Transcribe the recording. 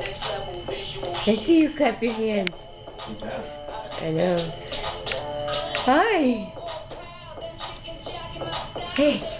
I see you clap your hands. I know. Hi. Hey.